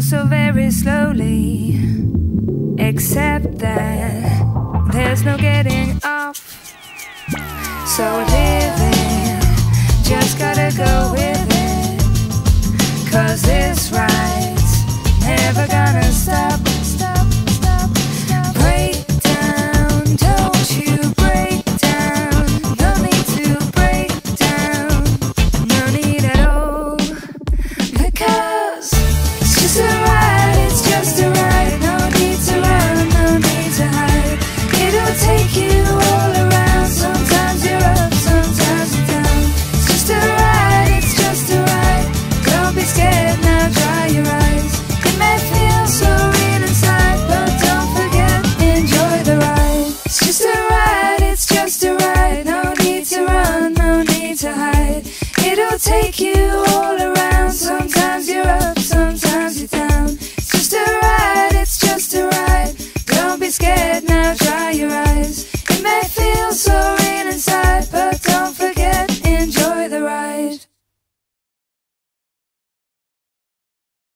so very slowly. Except that there's no getting off. So living, just gotta go with it. Cause it's right. It's just a ride, it's just a ride. No need to run, no need to hide. It'll take you all around.